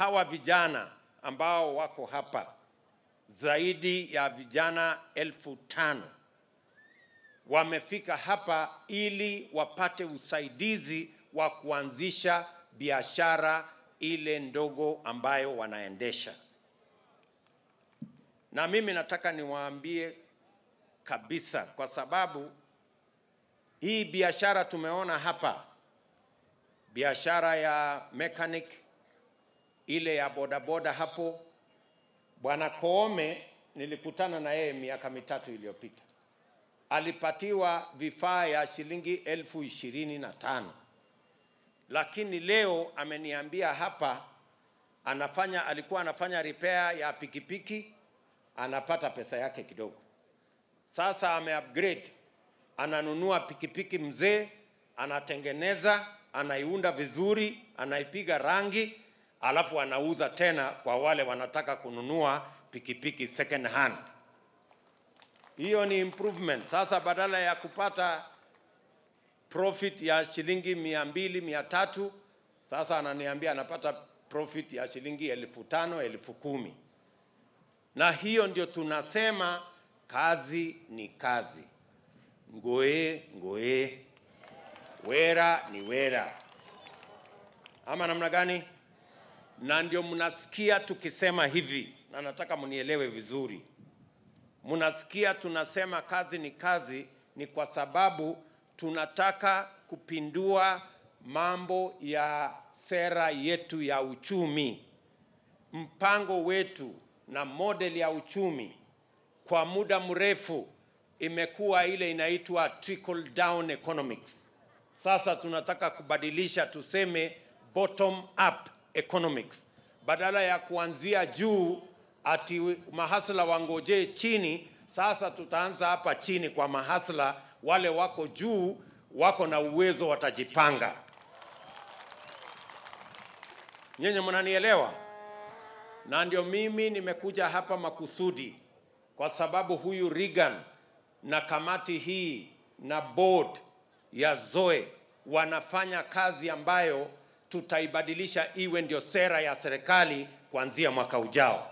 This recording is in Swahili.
hawa vijana ambao wako hapa zaidi ya vijana elfu tano wamefika hapa ili wapate usaidizi wa kuanzisha biashara ile ndogo ambayo wanaendesha. Na mimi nataka niwaambie kabisa, kwa sababu hii biashara tumeona hapa, biashara ya mechanic, ile ya bodaboda hapo, Bwana Koome nilikutana na yeye miaka mitatu iliyopita, alipatiwa vifaa ya shilingi elfu ishirini na tano. Lakini leo ameniambia hapa anafanya alikuwa anafanya repair ya pikipiki anapata pesa yake kidogo. Sasa ame upgrade, ananunua pikipiki mzee, anatengeneza, anaiunda vizuri, anaipiga rangi, alafu anauza tena kwa wale wanataka kununua pikipiki second hand. Hiyo ni improvement. Sasa badala ya kupata profit ya shilingi mia mbili mia tatu sasa ananiambia anapata profit ya shilingi elfu tano elfu kumi na hiyo ndio tunasema kazi ni kazi, ngoe ngoe, wera ni wera, ama namna gani? Na ndio mnasikia tukisema hivi, na nataka mnielewe vizuri. Mnasikia tunasema kazi ni kazi, ni kwa sababu tunataka kupindua mambo ya sera yetu ya uchumi, mpango wetu na model ya uchumi kwa muda mrefu imekuwa ile inaitwa trickle down economics. Sasa tunataka kubadilisha tuseme bottom up economics, badala ya kuanzia juu ati mahasla wangojee chini. Sasa tutaanza hapa chini kwa mahasla, wale wako juu wako na uwezo, watajipanga. Nyenye mnanielewa? Na ndio mimi nimekuja hapa makusudi, kwa sababu huyu Reagan na kamati hii na board ya Zoe wanafanya kazi ambayo tutaibadilisha iwe ndio sera ya serikali kuanzia mwaka ujao.